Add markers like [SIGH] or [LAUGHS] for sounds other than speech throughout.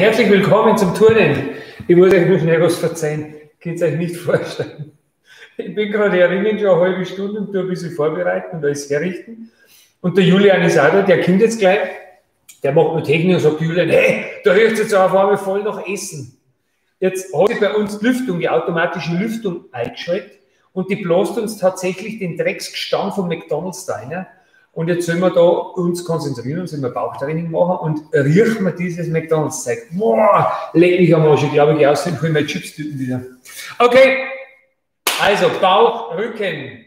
herzlich willkommen zum Turnen. Ich muss euch nur schnell was verzeihen. Könnt ihr euch nicht vorstellen. Ich bin gerade herinnen, schon eine halbe Stunde und ein bisschen vorbereiten und alles herrichten. Und der Julian ist auch da, der kommt jetzt gleich. Der macht nur Technik und sagt Julian, hey, da hört jetzt auf einmal voll nach Essen. Jetzt hat sich bei uns die Lüftung, die automatische Lüftung eingeschaltet und die bläst uns tatsächlich den Drecksgestank von McDonalds rein. Und jetzt sollen wir da uns konzentrieren und sollen wir Bauchtraining machen und riechen wir dieses McDonalds-Zeug. Boah, leck mich am Arsch. Ich glaube, ich gehe aus und hole meine Chips-Tüten wieder. Okay, also Bauch, Rücken.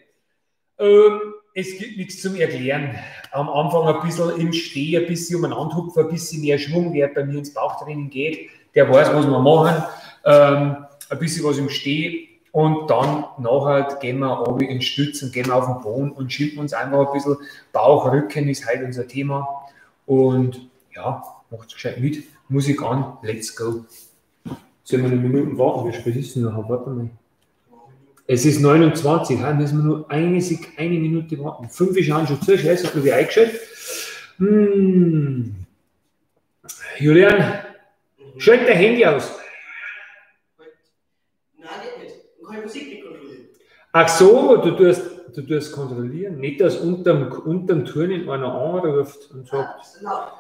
Ähm, es gibt nichts zum Erklären. Am Anfang ein bisschen im Stehen, ein bisschen umeinander hupfen, ein bisschen mehr Schwung, wer bei mir ins Bauchtraining geht, der weiß, was wir machen. Ähm, ein bisschen was im Stehen und dann nachher gehen wir runter in Stützen, gehen wir auf den Boden und schieben uns einfach ein bisschen. Bauch, Rücken ist halt unser Thema. Und ja, macht's gescheit mit. Musik an, let's go. Sollen wir eine Minute warten? Wie spät ist es noch? Warte mal. Es ist 29, da müssen wir nur eine, eine Minute warten. Fünf ist schon zu, scheiße, habe ich eingeschaltet. Hm. Julian, schalt dein Handy aus. keine Musik nicht kontrollieren. Ach so, du tust, du tust kontrollieren. Nicht, dass unterm, unterm Turnen einer anruft und sagt. Ja,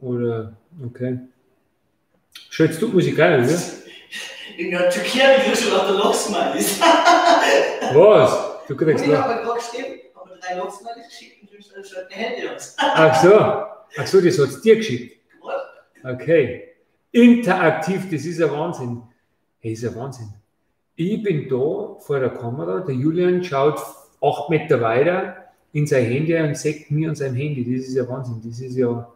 Oder, okay. Schätzt du Musik ein, oder? [LAUGHS] In der Türkei kriegst du schon auf der Lochsmileys. [LAUGHS] Was? Du kriegst ich habe gerade gestimmt, habe drei Lochsmileys geschickt und du hast schon die Hände aus. Ach so. Ach so, das hat es dir geschickt. Okay. Interaktiv, das ist ein Wahnsinn. Hey, ist ein Wahnsinn. Ich bin da vor der Kamera, der Julian schaut acht Meter weiter in sein Handy und sagt mir an seinem Handy. Das ist ja Wahnsinn. Das ist ja.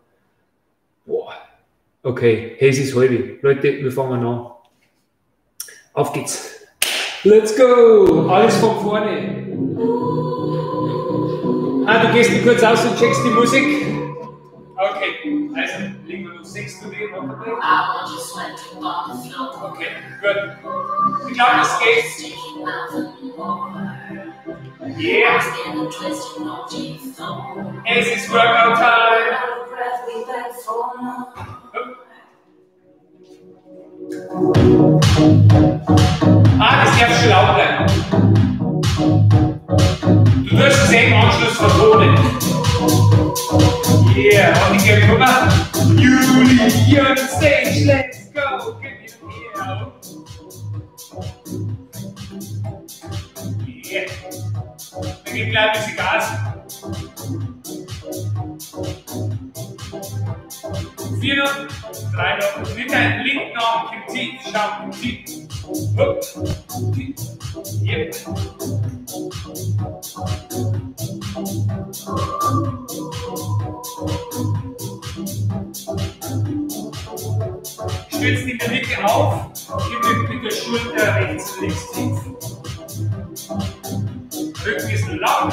Boah. Okay, hey, es ist halb. Leute, wir fangen an. Auf geht's. Let's go! Alles von vorne. Ah, du gehst nur kurz aus und checkst die Musik. Okay, also legen wir noch sechs zu dir. warte mal. I want you sweating on the floor. Okay, gut. Ich glaube, das geht. Sticking out the more. Yeah, Skin and twisting on G4. es ist Workout Time. Out of breath, we beg for more. Ah, das darf schon laut bleiben. Du wirst es eben im Anschluss vertonen. Yeah, und ich gebe rüber. Juli, on stage, let's go. Gib mir hier. Yeah. Geben gleich ein bisschen Gas. Vier noch, drei noch, mit deinem linken Arm, tief, schau, tief. Hup, tief. Yep. Stützt der Mitte auf, gib mit, der Schulter rechts links tief. Rücken ist lang.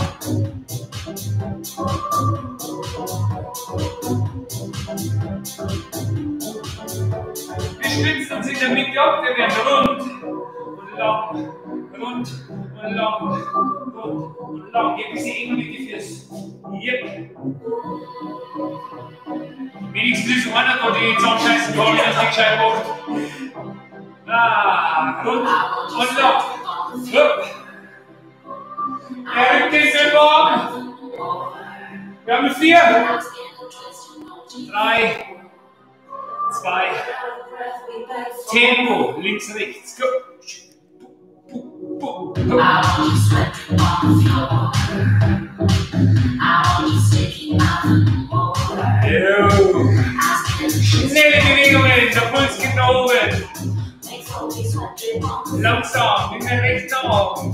Wir stützen uns in der Mitte ab, wir werden rund und lang, rund und lang, rund und lang. Hier ein bisschen eng mit die Füße. Yep. Wenigstens ist einer, der die Zahnscheißen kann, dass die gescheit macht. Ah, rund und lang. Hup. On G4. drei, zwei, Out of breath, we beg for Tempo, links, rechts, go. Skin and Schnelle Bewegungen, der Puls geht nach oben. Langsam, mit dem rechten Arm.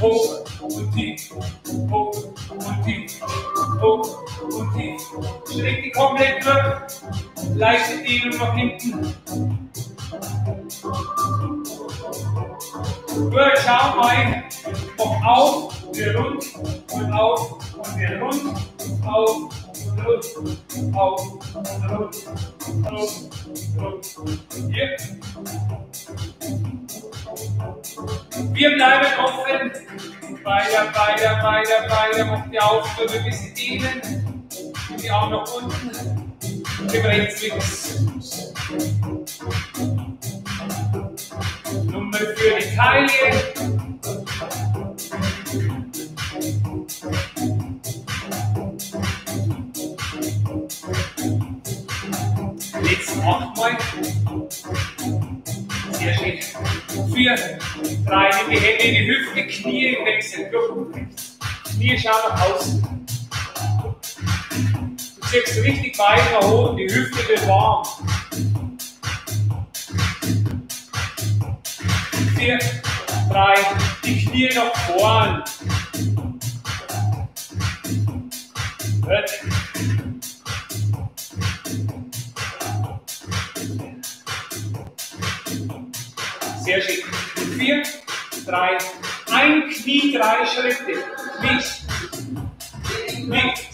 Komm hoch und tief, hoch und tief, hoch und tief. Streck die komplett durch. Leichte Dehnung nach hinten. Gut, schau mal. Mach auf, wieder rund und auf und wieder rund, auf und rund, auf und rund, rund, rund. Hier. Wir bleiben offen. Weiter, weiter, weiter, weiter. Mach die Aufgabe bis sie dienen. Und die Arme nach unten. Gib rechts, links. Nummer für die Taille. Letzten achtmal. Sehr schön. Vier, drei, nimm die Hände in die Hüfte, Knie im Wechsel. Knie schauen nach außen. Du ziehst richtig weit nach oben, die Hüfte wird warm. Vier, drei, die Knie nach vorn. Gut. Sehr schön. Vier, drei, ein Knie, drei Schritte. Nicht. Nicht.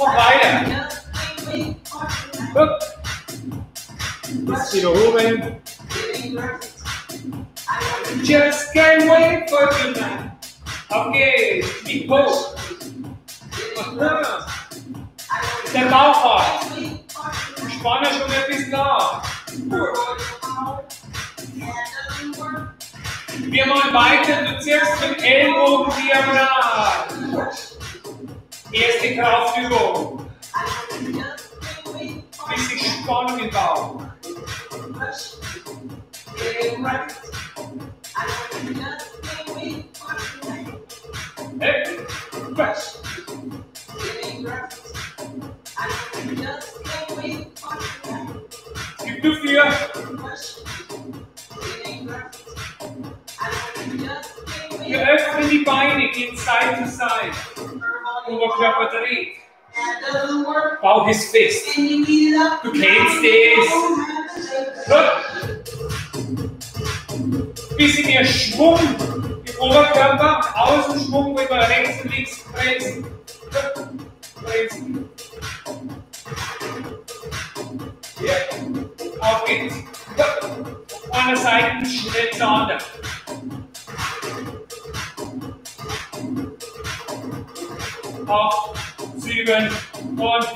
Mach weiter. Gut. Bisschen oben. Just can't wait for tonight. Okay, Knie hoch. Aha. Der Bauch hart. Spanne schon ein bisschen nach. Wir machen weiter, du ziehst mit Ellbogen diagonal. Erste Kraftübung. Bisschen Spannung. Hey, was? Gib du vier. Wir öffnen die Beine, gehen Side to Side. Oberkörper dreht. Bauch ist fest. Du kennst es. Gut. Bisschen mehr Schwung im Oberkörper. Außenschwung, wir rechts und links. Pressen. Ja. Auf geht's. An der Seite schnell zur anderen. Acht, sieben und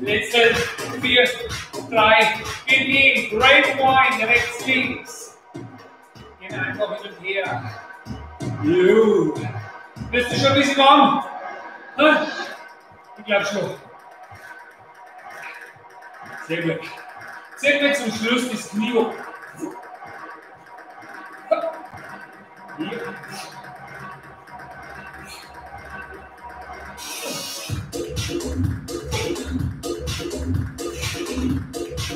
letzte vier, drei, wir gehen Great Wine rechts, links. Gehen einfach hin und her. Jo. Bist du schon ein bisschen warm? Ich glaube schon. Sehr gut. Sehr gut zum Schluss das Knie. Hier.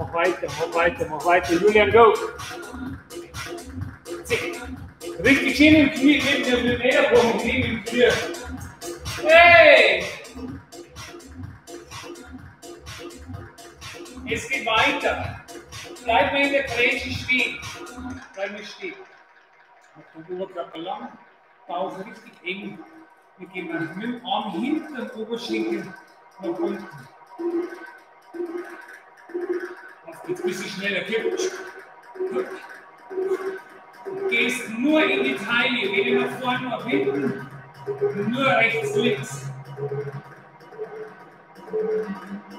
Mach weiter, mach weiter, mach weiter. Julian, go. Richtig schön im Knie, mit dem Ellbogen, Knie im Knie. Hey! Es geht weiter. Bleib mal in der Grätsche stehen. Bleib mal stehen. Mach den Oberkörper lang. Bauch richtig eng. Wir gehen mit dem Arm hinter den Oberschenkel nach unten. Jetzt bist du schneller. Kipp. Du gehst nur in die Taille. Geh nach vorne, nach hinten. Nur rechts, links.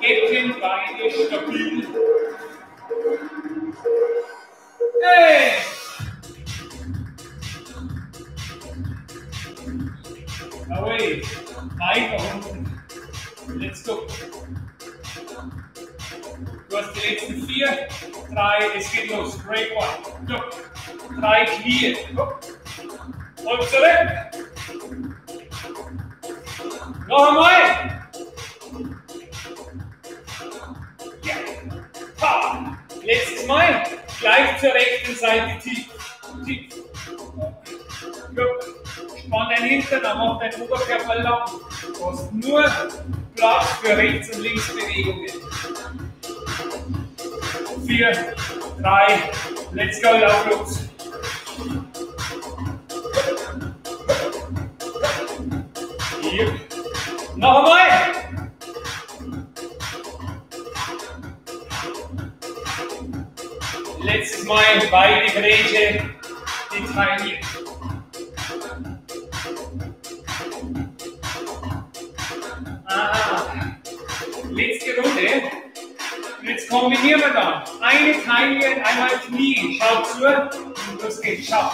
Ecken, Beine stabil. Hey! Away. Beine unten. Let's go. Du hast die letzten vier. Drei, es geht los. Break one. Go. Drei Knie. Go. Und zurück. Noch einmal. Ja. Letztes Mal. Gleich zur rechten Seite tief. Tief. Go. Spann dein Hintern, dann mach deinen Oberkörper lang. Du hast nur Platz für Rechts- und Linksbewegungen. Vier, drei, let's go, lauf los. Hier. Noch einmal. Letztes Mal beide Grätsche, die Taille. Ah, letzte Runde. Und kombinieren wir dann. Eine Taille, einmal Knie. Schau zu. Und los geht's. Schau.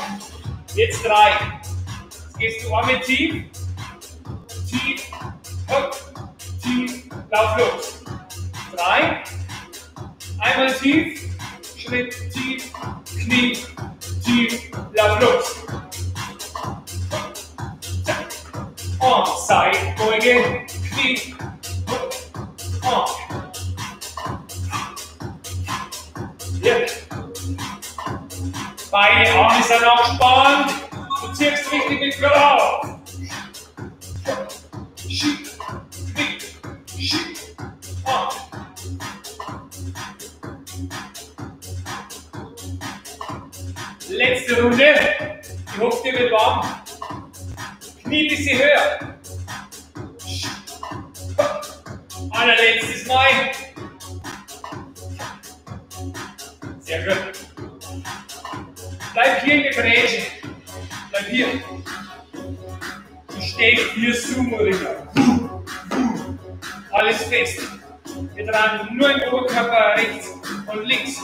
Jetzt drei. Jetzt gehst du einmal tief. Tief. Hopp. Tief. Lauf los. Drei. Einmal tief. Schritt tief. Knie. Tief. Lauf los. Und Seitbeuge. Knie. Und. Beine, Arme sind angespannt. Du ziehst richtig mit Grad. Schieb, knick, schieb, und. Letzte Runde. Ich hoffe, dir wird warm. Knie ein bisschen höher. Allerletztes Mal. Sehr gut. Bleib hier in der Grätsche. Bleib hier. Du stehst hier Sumo-Ringer. Alles fest. Wir tragen nur im Oberkörper rechts und links.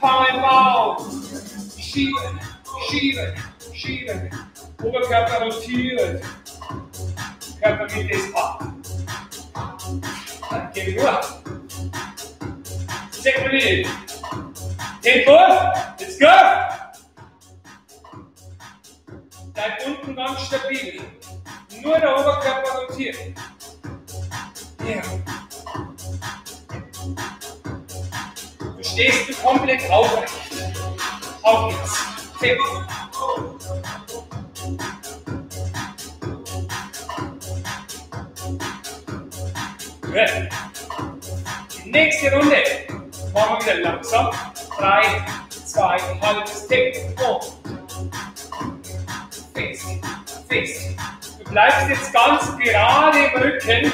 Power im Bauch. Schieben, schieben, schieben. Oberkörper rotiert. Körpermitte ist ab. Dann gehen wir nur. Second minute. Tempo. Let's go. Bleib unten ganz stabil. Nur der Oberkörper rotiert. Ja. Du stehst du komplett aufrecht. Auf geht's. Tempo. Gut. Die nächste Runde machen wir wieder langsam. Drei, zwei, halbes Tempo. Fest, fest. Du bleibst jetzt ganz gerade im Rücken,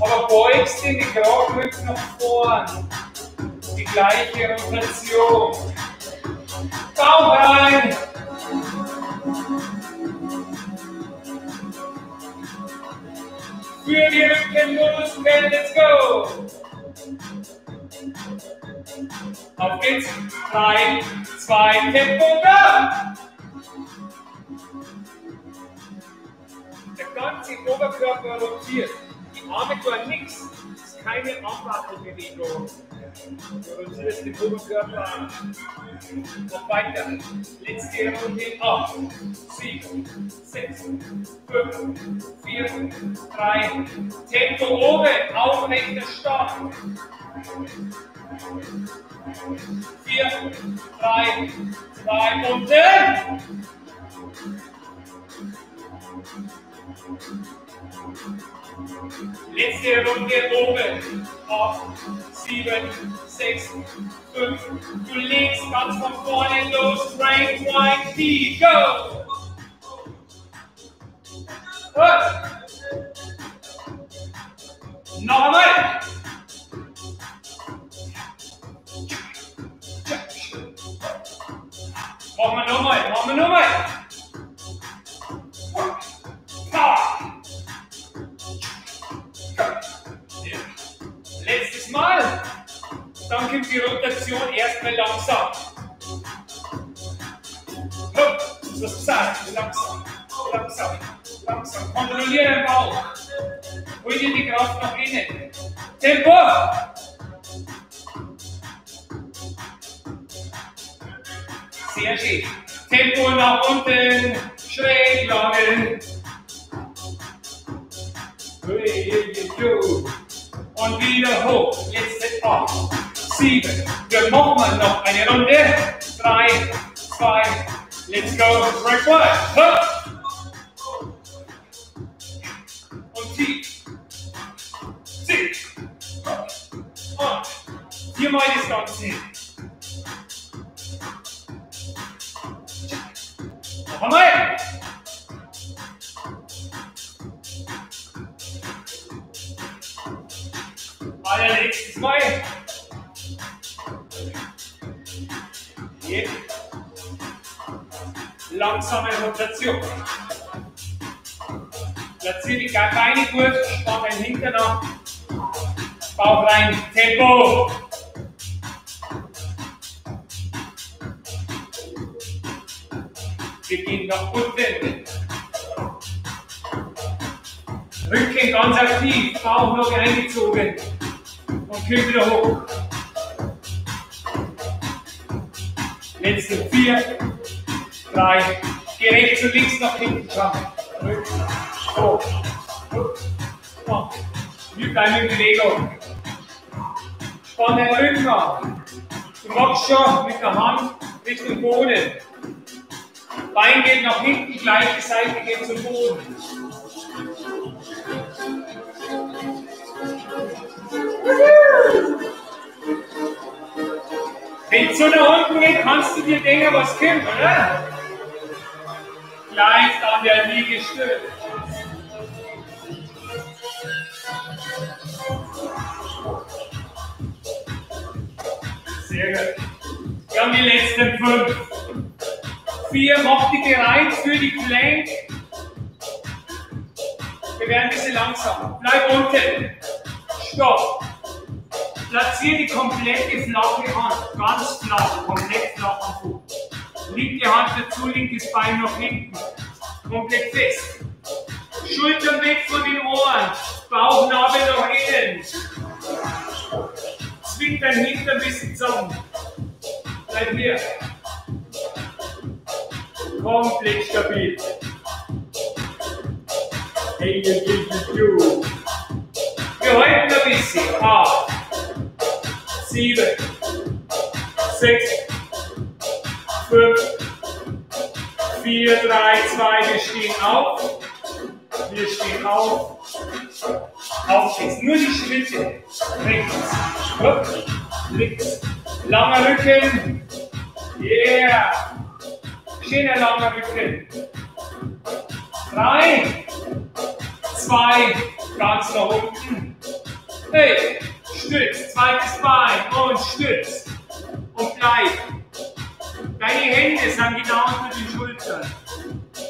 aber beugst den geraden Rücken nach vorn. Die gleiche Rotation. Bauch rein. Für die Rückenmuskeln, let's go! Auf geht's. 3, 2, Tempo, go! Der ganze Oberkörper rotiert. Die Arme tun nichts. Das ist keine Armwackelbewegung. Du rotierst den Oberkörper. Noch weiter. Letzte Runde. 8, 7, 6, 5, 4, 3. Tempo oben. Aufrechter Start. 4, 3, 2 und dann. Letzte Runde oben. 8, 7, 6, 5. Du legst ganz von vorne los. Straight wide T. Go! Gut. Noch. Machen wir nochmal, machen wir nochmal. Letztes Mal. Dann kommt die Rotation erstmal langsam. Hopp, das zart, langsam, langsam, langsam. Kontrolliere den Bauch. Hol dir die Kraft nach innen. Tempo! Schön. Tempo nach unten, schräg langen. Und wieder hoch. Letzte acht, sieben. Wir machen noch eine Runde. Drei, zwei, let's go. One. Hopp. Und tief. Six. Und viermal das Rotation. Platziere die Beine gut, spann den Hintern ab. Bauch rein, Tempo. Wir gehen nach unten. Rücken ganz aktiv, Bauch noch eingezogen. Und Kinn wieder hoch. Letzte vier, drei, und links nach hinten hoch, hoch. Wir bleiben in Bewegung. Spann den Rücken an. Du machst schon mit der Hand Richtung Boden. Bein geht nach hinten, gleiche Seite geht zum Boden. Wenn es so nach unten geht, kannst du dir denken, was kommt, oder? Leicht an der Liege stützt. Sehr gut. Wir haben die letzten fünf. Vier, mach dich bereit für die Plank. Wir werden ein bisschen langsamer. Bleib unten. Stopp. Platziere die komplette flache Hand. Ganz flach. Komplett flach am Fuß. Linke Hand dazu, linkes Bein nach hinten. Komplett fest. Schultern weg von den Ohren. Bauchnabel nach innen. Zwing dein Hintern ein bisschen zusammen. Bleib hier. Komplett stabil. Hey, you, you, you, you. Wir halten ein bisschen. Acht, sieben, sechs, fünf, vier, drei, zwei. Wir stehen auf. Wir stehen auf. Auf geht's. Nur die Schritte. Rechts. Hopp. Links. Langer Rücken. Yeah. Schöner langer Rücken. Drei. Zwei. Ganz nach unten. Hey. Stütz. Zweites Bein. Und stütz. Und bleib. Deine Hände sind genau unter den Schultern.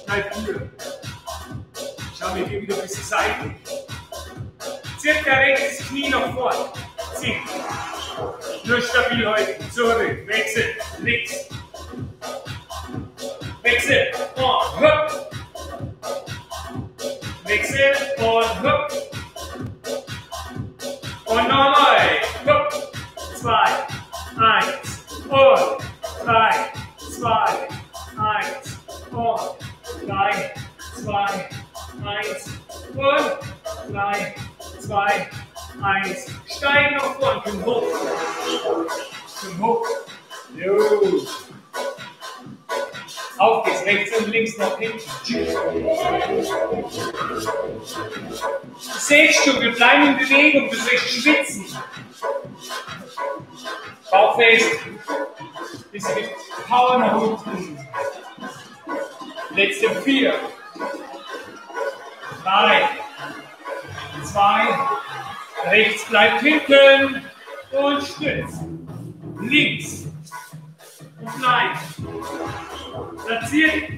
Bleib hier. Schau mir hier wieder ein bisschen seitlich. Circa rechtes Knie nach vorn. Zieh. Nur stabil halten. Zurück. Wechsel. Links. Wechsel. Und hopp. Wechsel. Und hopp. Und nochmal. Hopp. Zwei. Eins. Und. Drei. Zwei. Eins. Und. Drei. Zwei. Eins. Und. Drei. Zwei. Eins. Steigen nach vorn. Komm hoch. Komm hoch. Jo. Auf geht's, rechts und links nach hinten. Sechst du, wir bleiben in Bewegung, du sollst schwitzen. Bauch fest. Bisschen Power nach unten. Letzte vier. Drei. Zwei. Rechts bleibt hinten. Und stützt. Links. Und bleibt. Platziert.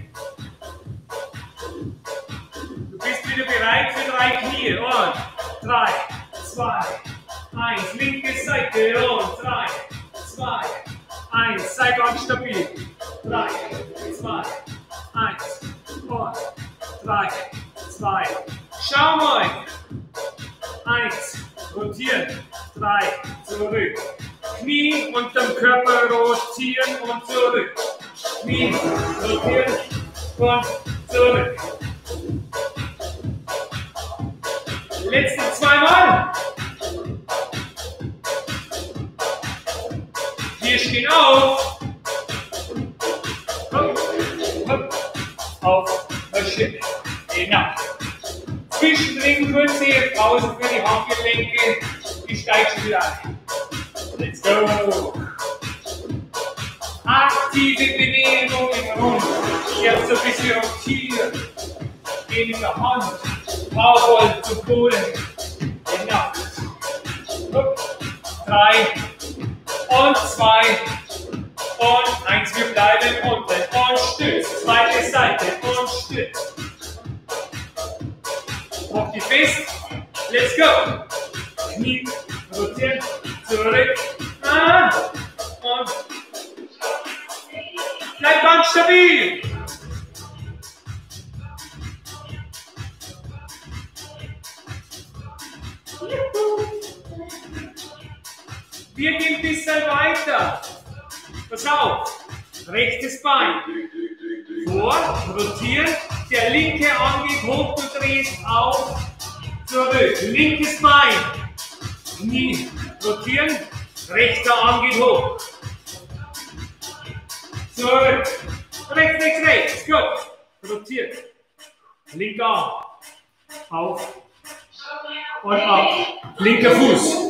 Du bist wieder bereit für drei Knie. Und drei, zwei, eins. Linke Seite. Und drei, zwei, eins. Sei ganz stabil. Drei, zwei, eins. vor. Drei, zwei, schau mal. Eins, rotieren. Drei, zurück. Knie unterm Körper rotieren und zurück. Knie rotieren und zurück. Letzte zweimal. Wir stehen auf. Hopp, hopp, auf, marschieren. Genau. Zwischendrin kurze Pause für die Handgelenke. Ich steige schon wieder ein. Let's go. Aktive Bewegung im Rund. Jetzt ein bisschen rotieren. Mit der Hand. Powerball zu Boden. Hopp. Drei. Und zwei. Und eins. Wir bleiben unten. Und stütz. Zweite Seite. Und stütz. Auf die fest. Let's go. Knie. Rotieren. Zurück. Ah. Und bleib ganz stabil. Wir gehen ein bisschen weiter. Pass auf. Rechtes Bein. Vor, rotieren. Der linke Arm geht hoch, du drehst auf. Zurück. Linkes Bein. Knie. Rotieren. Rechter Arm geht hoch. Zurück. Rechts, rechts, rechts. Gut. Rotiert. Linker Arm. Auf. Und ab. Linker Fuß.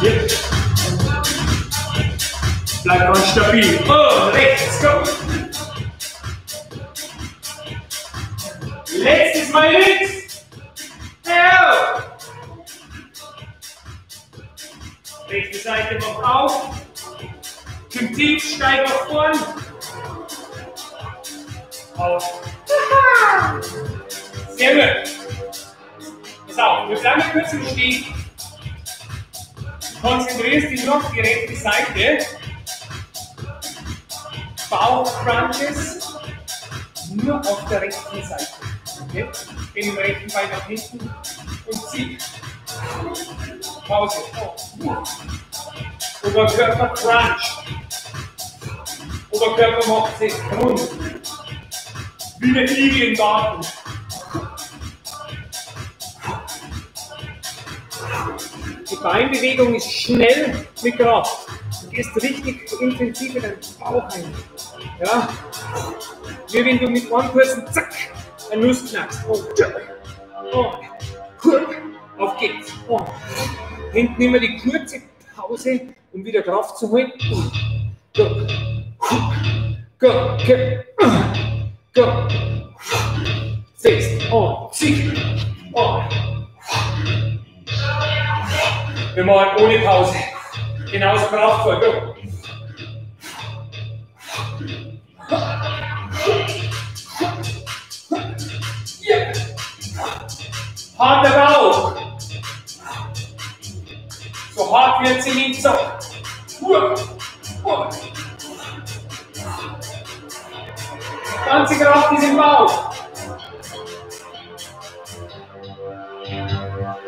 Hier. Bleib ganz stabil. Und rechts. Go. Letztes Mal links. Ja. Rechte Seite macht auf. Zum Tief, steig nach vorn. Auf. Sehr gut. Pass auf, wir bleiben kurz im Stehen. Konzentrierst dich noch auf die rechte Seite. Bauchcrunches nur auf der rechten Seite. Okay? Im rechten Bein nach hinten und zieh. Pause. Oberkörper crunch. Oberkörper macht sich rund. Wie eine Igel im Garten. Die Beinbewegung ist schnell mit Kraft. Du gehst richtig intensiv in deinen Bauch ein. Ja? Wie wenn du mit einem kurzen Zack eine Nuss knackst. Und, und, auf geht's. Und hinten immer die kurze Pause, um wieder Kraft zu holen. Go. Go. Go. Go. Sechs. Und zieh. Und. Wir machen ohne Pause. Genauso kraftvoll. Go. Ja. Hart wird sie nicht so. Ganze Kraft ist im Bauch.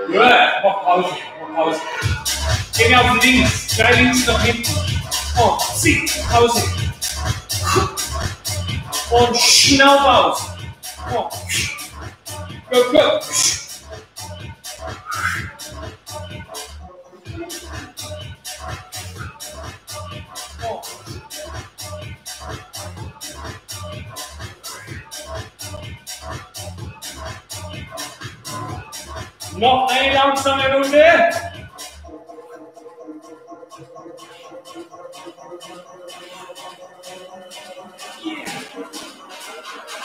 Gut, mach Pause, mach Pause. Wir auf links, drei links nach hinten. Und zieh, Pause. Und Schnauf aus. Und Go, go. Noch eine langsame Runde.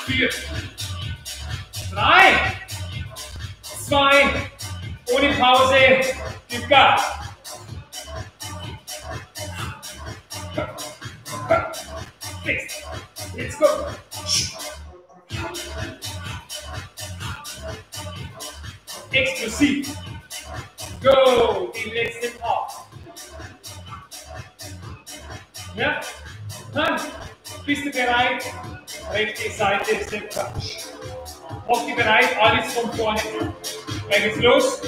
Vier, drei, zwei, ohne Pause, gib Gas. Six. Let's go. Explosiv. Go. Die letzte auf. Ja. Hand. Bist du bereit? Rechte Seite ist der Quatsch. Mach dich bereit, alles von vorne. Gleich geht's los.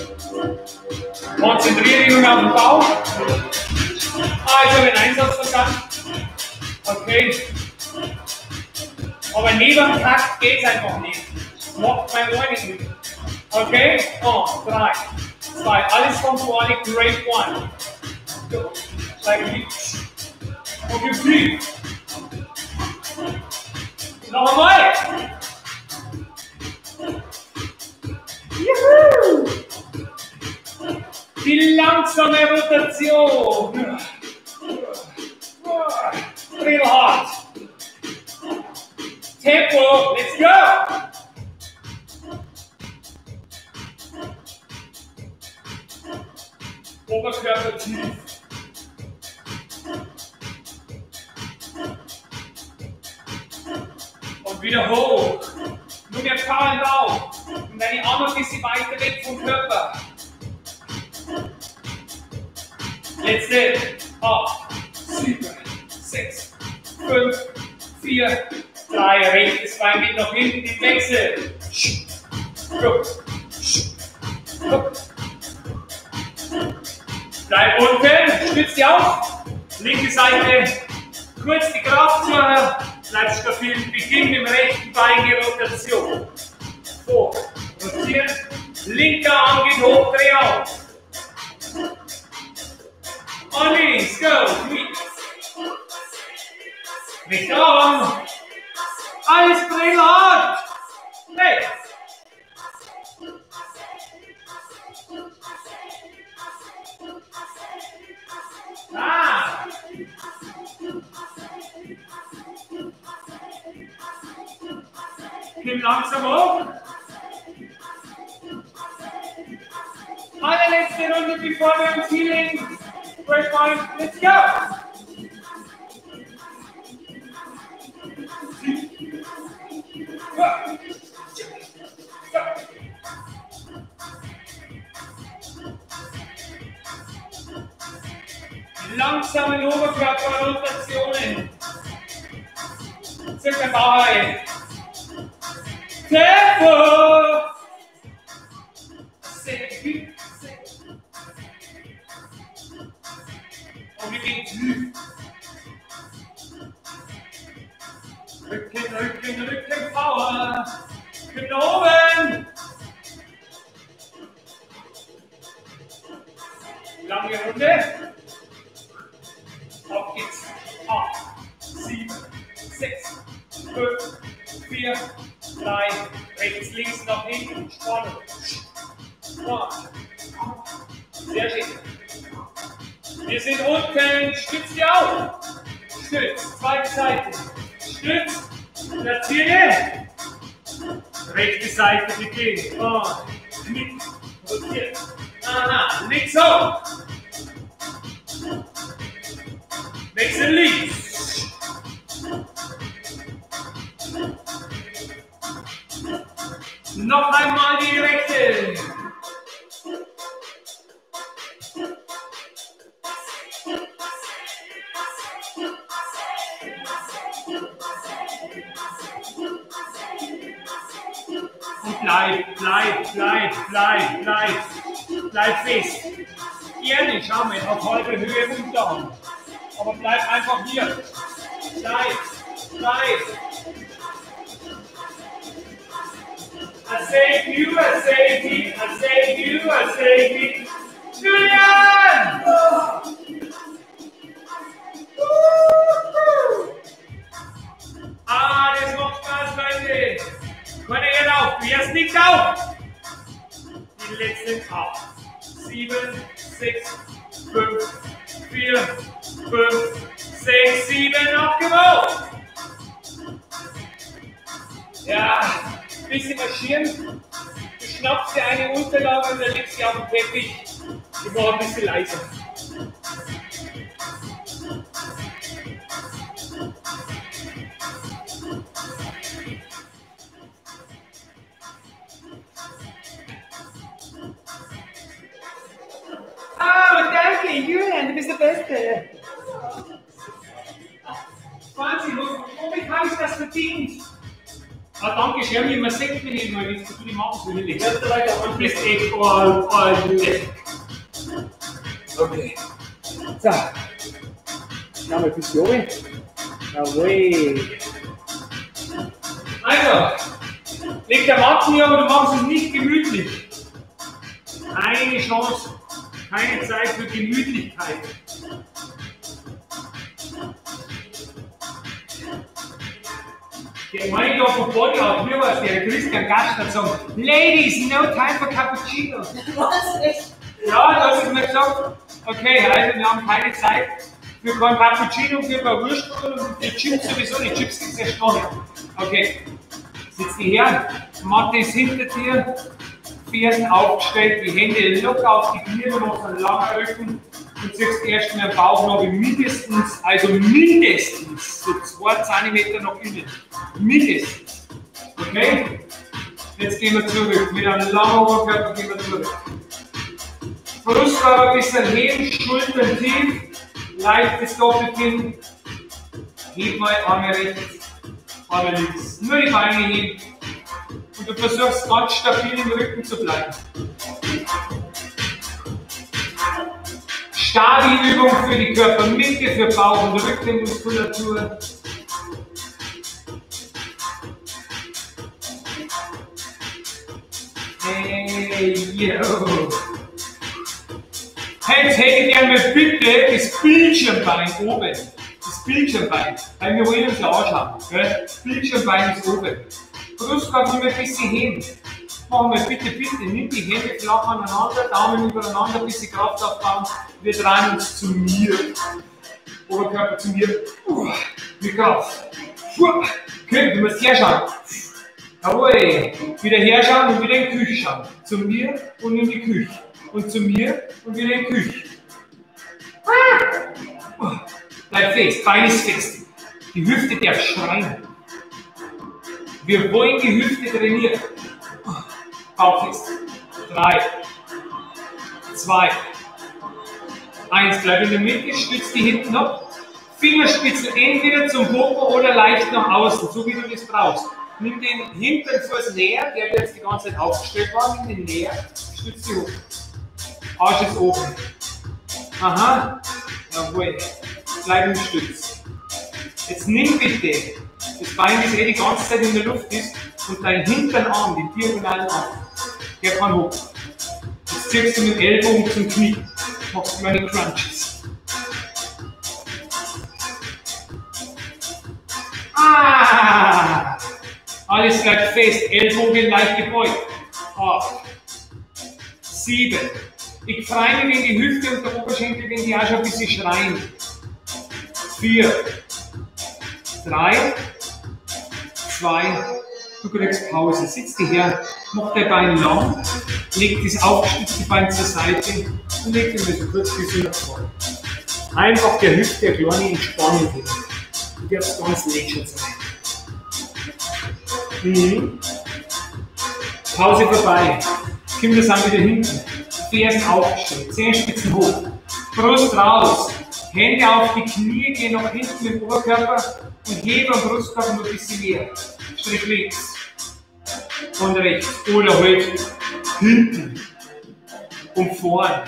Konzentriere dich auf den Bauch. Ah, ich habe den Einsatz verstanden. Okay. Aber neben dem Takt geht's einfach nicht. Macht mein Ohr nicht mit. Okay? Und drei, zwei, alles von vorne, great one. Go. Steige links. Und gefliegt. Noch einmal. Juhu! Die langsame Rotation. Real hart. Tempo, let's go! Oberkörper tief. Und wieder hoch. Nur der im Bauch. Und deine Arme ein bisschen weiter weg vom Körper. Letzte. Acht, sieben, sechs, fünf, vier, drei. Rechtes Bein geht nach hinten im Wechsel. Go. Go. Bleib unten, stütz dich auf. Linke Seite, kurz die Kraft zur, bleib stabil. Beginn mit dem rechten Bein die Rotation. Vor, rotieren. Linker Arm geht hoch, dreh auf. On knees, go, three. Nicht on. Alles drehen hart. Rechts. Ah. Langsam hoch. Allerletzte Runde, bevor wir uns one, let's. Go. Go. Langsamen Oberkörperrotationen. Circa Baureihe. Tempo! Und wir gehen tief. Rücken, Rücken, Rücken, Power. Oben. Lange Runde. Auf geht's. Acht, sieben, sechs, fünf, vier, drei, rechts, links, nach hinten. Spannung. Sehr schön. Wir sind unten. Stütz dich auf. Stütz. Zweite Seite. Stütz. Platziere. Rechte Seite beginnt. Und knick. Rotiert. Aha. Links hoch. Links. Noch einmal die rechte. Und bleib, bleib, bleib, bleib, bleib. Bleib fest. Gerne, schau mal, auf halbe Höhe runter. Aber bleib einfach hier. Bleib, bleib. I save you, I save me, I save you, I save me. Julian! Ah, das macht Spaß, Leute. Keine ihr auf, es nicht auf? Die letzten acht, sieben, sechs, fünf, vier, fünf, sechs, sieben, abgebaut. Ja, bisschen marschieren. Du schnappst dir eine Unterlage und dann legst sie auf den Teppich. Ich mache ein bisschen leiser. Mir nicht mal, wie du die machen willst. Du bist echt voll, voll nett. Okay. So. Nochmal ein bisschen oben. Jawohl. Also, leg der Matten hier, aber du machst es nicht gemütlich. Keine Chance. Keine Zeit für Gemütlichkeit. Meine doch von Bodyart, mir war es der Christian Gast hat gesagt, Ladies, no time for Cappuccino. Was? Echt? Ja, das ist mir gesagt. Okay, also wir haben keine Zeit für kein Cappuccino, für ein Würstchen und für Chips sowieso. Die Chips noch nicht. Okay, sitzt die Herren. Mathe ist hinter dir. Fersen aufgestellt, die Hände locker auf die Knie, du machst einen langen Rücken und ziehst erst mal den Bauch noch mindestens, also mindestens so 2 cm nach innen. Mindestens. Okay? Jetzt gehen wir zurück. Mit einem langen Oberkörper gehen wir zurück. Brustkorb ein bisschen heben, Schultern tief, leichtes Doppelkinn. Heb mal Arme rechts, Arme links. Nur die Beine heben. Und du versuchst ganz stabil im Rücken zu bleiben. Stadi-Übung für die Körpermitte, für Bauch- und Rückenmuskulatur. Jetzt hätte ich gerne bitte das Bildschirmbein oben. Das Bildschirmbein. Weil wir wollen uns ja anschauen. Gell? Das Bildschirmbein ist oben. Brustkorb nur ein bisschen heben. Machen wir bitte, bitte, nimm die Hände flach aneinander, Daumen übereinander, ein bisschen Kraft aufbauen. Wir drehen uns zu mir. Oberkörper zu mir. Uh, Mit Kraft. Uh, Okay, du musst herschauen. Jawohl. Wieder herschauen und wieder in die Küche schauen. Zu mir und in die Küche. Und zu mir und wieder in die Küche. Uh, Bleib fest, Bein ist fest. Die Hüfte darf schreien. Wir wollen die Hüfte trainieren. Bauch fest. Drei, zwei, eins. Bleib in der Mitte, stütz die hinten ab. Fingerspitzel entweder zum Popo oder leicht nach außen, so wie du das brauchst. Nimm den hinteren Fuß näher, der jetzt die ganze Zeit aufgestellt war, nimm den näher, stütz die hoch. Arsch ist oben. Aha, jawohl. Bleib im Stütz. Jetzt nimm bitte das Bein, das eh die ganze Zeit in der Luft ist, und deinen hinteren Arm, den diagonalen Arm, der kann hoch. Jetzt ziehst du mit dem Ellbogen zum Knie, machst meine Crunches. Ah! Alles bleibt fest, Ellbogen leicht gebeugt. Acht, sieben. Ich freue mich, wenn die Hüfte und der Oberschenkel, wenn die auch schon ein bisschen schreien. Vier, drei, zwei, du kriegst Pause. Sitz dich her, mach dein Bein lang, leg das aufgestützte Bein zur Seite und leg den so kurz Füße nach vorne. Einfach der Hüfte eine kleine Entspannung geben. Du darfst ganz lächelnd sein. Mhm. Pause vorbei. Kinder sind wieder hinten. Fersen aufgestellt. Zehenspitzen hoch. Brust raus. Hände auf die Knie, geh nach hinten dem Oberkörper und hebe am Brustkorb nur ein bisschen mehr. Strich links und rechts. Oder halt hinten und vorn.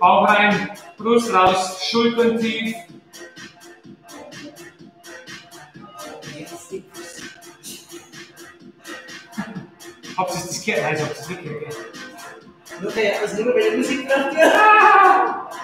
Bauch rein, Brust raus, Schultern tief. Das gehört? Nein, ich hab das nicht gehört. Nur der, also nur wenn der Musik macht, ja. [LAUGHS]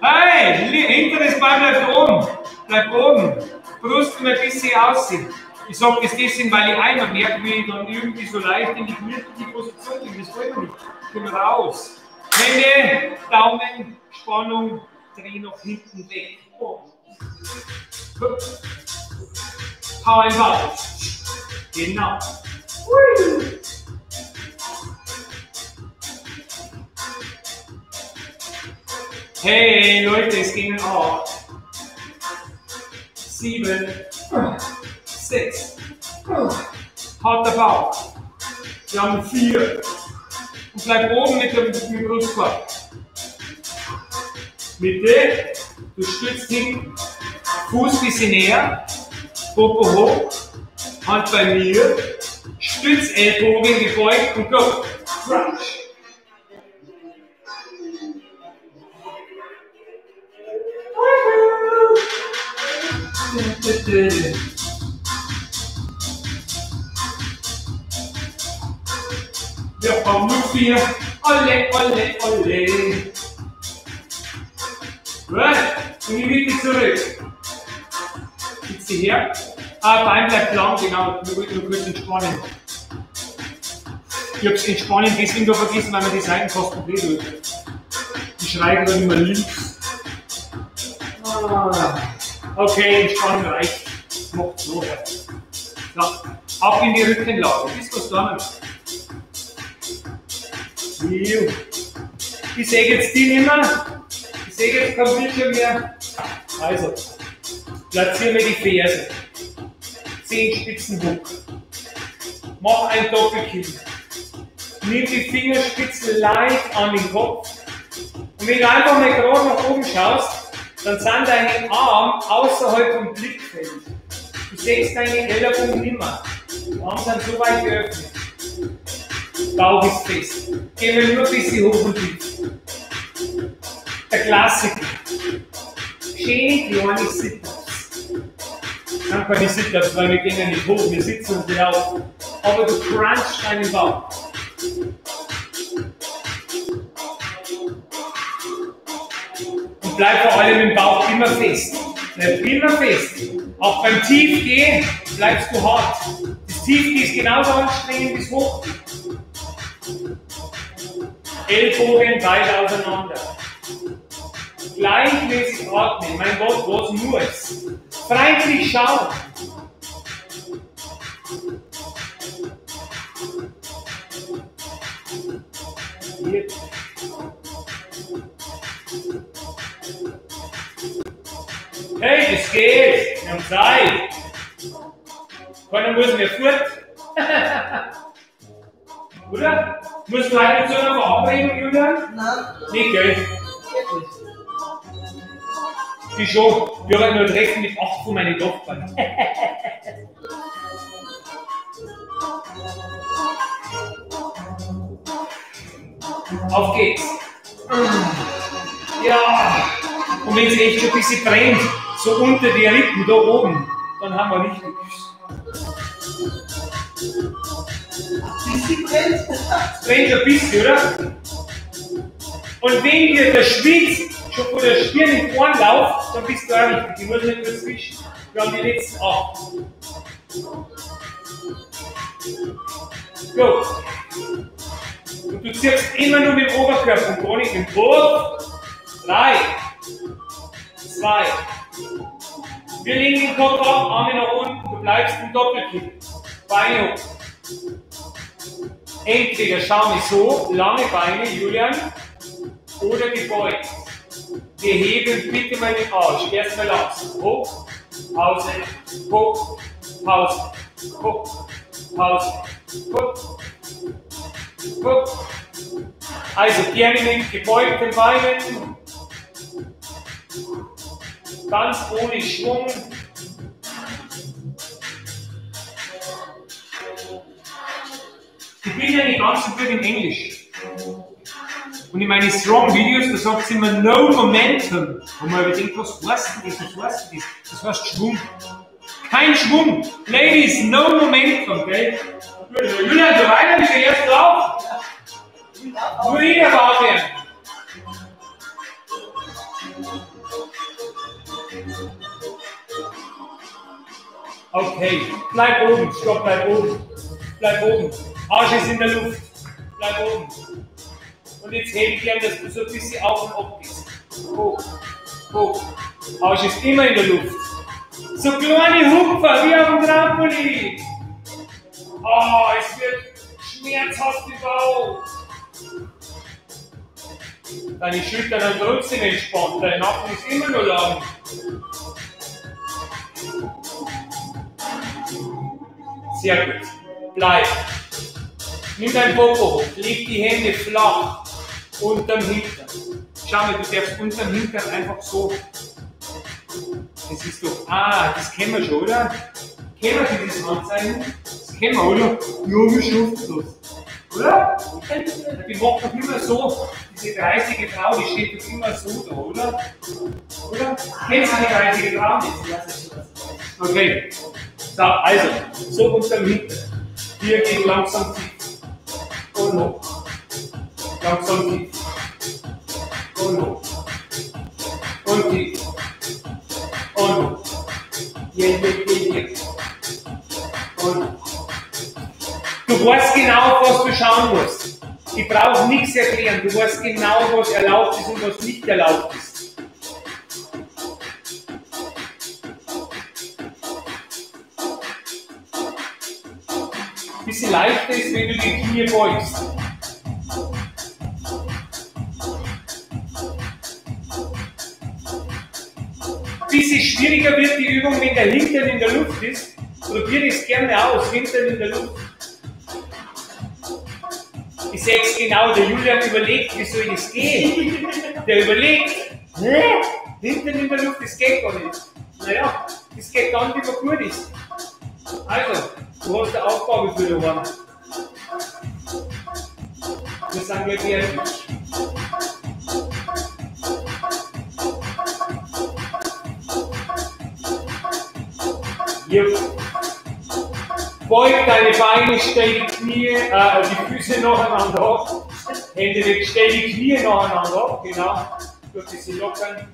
Hey, hinteres Bein bleibt oben. Bleibt oben. Brust ein bisschen aussehen. Ich sag das deswegen, weil ich einmal merke, wie ich dann irgendwie so leicht in die gemütliche Position bin. Das wollen wir nicht. Komm raus. Hände, Daumen, Spannung, dreh nach hinten weg. Oh. Hau einfach. Genau. Hui. Hey Leute, es gingen auch. Sieben, sechs, harter Bauch. Wir haben vier. Und bleib oben mit dem, mit dem Brustkorb. Mitte, du stützt hinten. Fuß ein bisschen näher, Popo hoch, Hand bei mir, Stütz Ellbogen gebeugt und go. Crunch. Wir nur vier. Olle, olle, olle. Gut. In die Mitte zurück. Sitzt sie her. Ah, Bein bleibt lang, genau. Wir wollten nur kurz entspannen. Ich hab's entspannen deswegen da vergessen, weil man die Seiten fast komplett durch. Die schreien dann immer links. Ah. Okay, entspannen reicht. Macht so. So, ab in die Rückenlage. Bis was da. Ich sehe jetzt die nicht mehr. Ich sehe jetzt kein Bildschirm mehr. Also, platziere mir die Ferse. Zehn Spitzen hoch. Mach ein Doppelkinn. Nimm die Fingerspitzen leicht an den Kopf. Und wenn du einfach mal gerade nach oben schaust, dann sind deine Arme außerhalb vom Blickfeld. Du siehst deine Ellenbogen nimmer. Die Arme sind so weit geöffnet. Bauch ist fest. Gehen wir nur ein bisschen hoch und tief. Der Klassiker. Schön kleine Sit-Ups. Dann keine Sit-Ups, weil wir gehen ja nicht hoch, wir sitzen und wir auf. Aber du crunchst deinen Bauch. Bleib vor allem im Bauch immer fest. Bleib immer fest. Auch beim Tiefgehen bleibst du hart. Das Tiefgehen ist genauso anstrengend wie Hoch. Ellbogen weit auseinander. Gleichmäßig atmen. Mein Gott, was muss? Freundlich schauen. Hey, das geht. Wir haben Zeit. Keiner muss mehr fort. Oder? Musst du heute zu einer Verabredung, Julian? Nein, Nicht, gell? Die schon. Wir haben nur Treffen mit acht von meinen Nachbarn. [LAUGHS] Auf geht's. Ja. Und wenn es echt schon ein bisschen brennt, so unter die Rippen da oben, dann haben wir richtig. Bisschen brennt. Es brennt ein bisschen, oder? Und wenn dir der Schwitz schon von der Stirn in Ohren läuft, dann bist du auch richtig. Ich muss nicht nur zwischen. Wir haben die letzten acht. Gut. Und du ziehst immer nur mit dem Oberkörper und gar nicht mit dem Kopf. Drei. Zwei. Wir legen den Kopf ab, Arme nach unten, du bleibst im Doppelkick. Beine hoch. Entweder schau mich so, lange Beine, Julian, oder gebeugt. Wir heben bitte mal den Arsch. Erstmal lassen. Hoch, Pause, hoch, Pause, hoch, Pause, hoch, hoch. Also gerne mit gebeugten Beinen. Ganz ohne Schwung. Ich bin ja die ganze Zeit in Englisch. Und in meinen Strong-Videos, da sagt sie immer No Momentum. Und man überdenkt, was heißt das? Was heißt das? Das heißt Schwung. Kein Schwung. Ladies, no Momentum, gell? Julian, du weiter bist du erst drauf. Nur jeder war. Okay, bleib oben, stopp, bleib oben. Bleib oben. Arsch ist in der Luft. Bleib oben. Und jetzt hebe ich gern, dass du so ein bisschen auf und ab bist. Hoch, hoch. Arsch ist immer in der Luft. So kleine Hupfer wie auf dem Trampolin. Oh, es wird schmerzhaft im Bauch. Deine Schultern sind trotzdem entspannt, dein Nacken ist immer nur lang. Sehr gut. Bleib. Nimm dein Popo leg die Hände flach unterm Hintern. Schau mal, du darfst unterm Hintern einfach so Das ist doch. Ah, das kennen wir schon, oder? Kennen wir dieses Handzeichen? Das kennen wir, oder? Wir schaffen das. Oder? Die macht doch immer so, diese 30 Frau, die steht doch immer so da, oder? Oder? Kennst du die 30 Frau nicht? Okay. So, also, so unterm Hinten. Hier geht langsam tief. Und hoch. Langsam tief. Und hoch. Und tief. Und hoch. Hier, hier, hier, hier. Und hoch. Du weißt genau, was du schauen musst. Ich brauche nichts erklären. Du weißt genau, was erlaubt ist und was nicht erlaubt ist. Bisschen leichter ist, wenn du die Knie beugst. Bisschen schwieriger wird die Übung, wenn der Hintern in der Luft ist. Probier es gerne aus, Hintern in der Luft. Ich sehe es genau, der Julian überlegt, wie soll das gehen? Der überlegt, hä? Hinten in der Luft, das geht gar nicht. Naja, das geht dann, wie man gut ist. Also, für dich. Mann. Wir Hier. Beug deine Beine, stell die Knie, äh, die Füße nacheinander ab. Hände weg, stell die Knie nacheinander ab, genau. Durch diese lockern.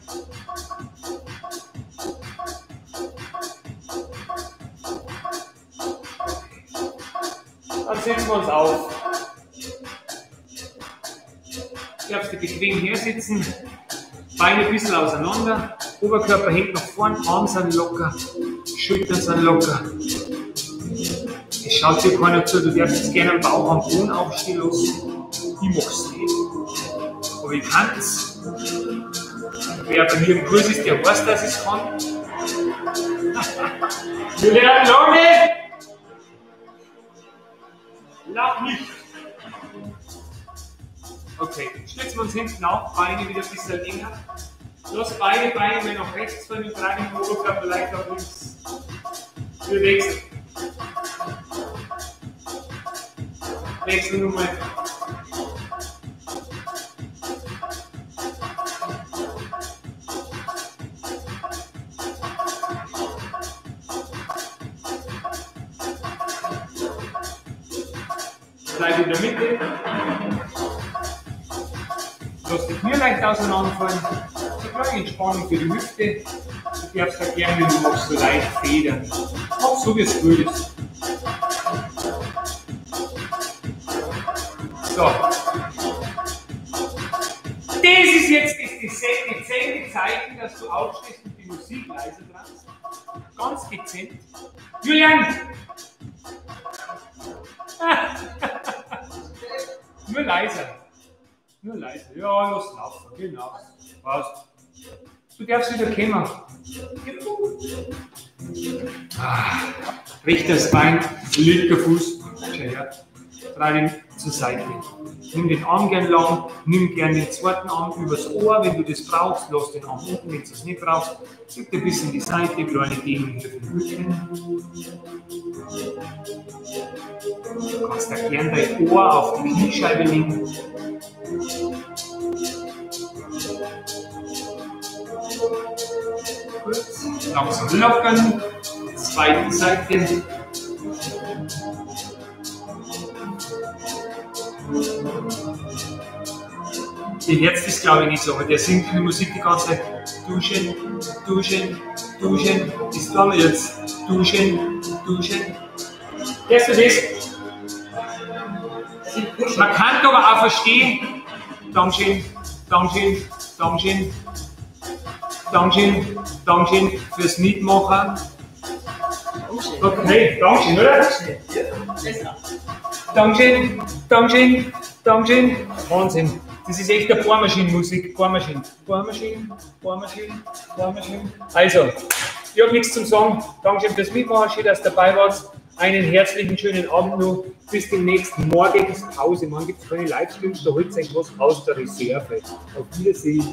Dann setzen wir uns auf. Darfst du bequem her sitzen, Beine ein bisschen auseinander, Oberkörper hängt nach vorn, Arme sind locker, Schultern sind locker. Es schaut dir keiner zu, du darfst jetzt gerne am Bauch am Boden aufstehen lassen. Ich mach's nicht. Aber ich kann's. Wer bei mir im Kurs ist, der weiß, dass ich kann. [LAUGHS] Wir lernen lange. Lach nicht. Okay, stützen wir uns hinten auf, Beine wieder ein bisschen länger. Lass beide Beine mehr nach rechts fallen und trage den Oberkörper leicht nach links. Wir wechseln. Wechseln nochmal. Bleib in der Mitte. Lass die Knie leicht auseinanderfallen. So kleine Entspannung für die Hüfte. Du darfst da gerne, wenn du magst, so leicht federn. Mach so, wie es gut ist. So. Das ist jetzt das dezente Zeichen, dass du aufstehst und die Musik leise dranst. Ganz dezent. Julian! Nur leiser. Nur leiser. Ja, lass laufen. Genau. Passt. Du darfst wieder kommen. Ah, rechtes Bein, linker Fuß. Schau her. Drei zur Seite. Nimm den Arm gern lang, nimm gern den zweiten Arm übers Ohr, wenn du das brauchst. Lass den Arm unten, wenn du es nicht brauchst. Gib dir ein bisschen die Seite, kleine Dehnung für den Rücken. Du kannst da gern dein Ohr auf die Kniescheibe legen. Gut, langsam lockern. Zweite Seite. Den jetzt ist glaube ich nicht so, aber der singt die Musik die ganze Zeit. Duschen, duschen, duschen. Das tun wir jetzt. Duschen, duschen. Hörst du das? Man kann aber auch verstehen. Dankeschön, Dankeschön, Dankeschön, Dankeschön, Dankeschön fürs Mitmachen. Okay, Dankeschön, oder? Dankeschön, Dankeschön, Dankeschön. Wahnsinn. Das ist echt eine Bohrmaschinenmusik. Bohrmaschinen, Bohrmaschinen, Bohrmaschinen, Bohrmaschinen. Also, ich habe nichts zum Sagen. Dankeschön fürs Mitmachen. Schön, dass ihr dabei wart. Einen herzlichen schönen Abend noch. Bis demnächst. Morgen ist Pause. Morgen gibt es keine Livestreams. Da holt euch was aus der Reserve. Auf Wiedersehen.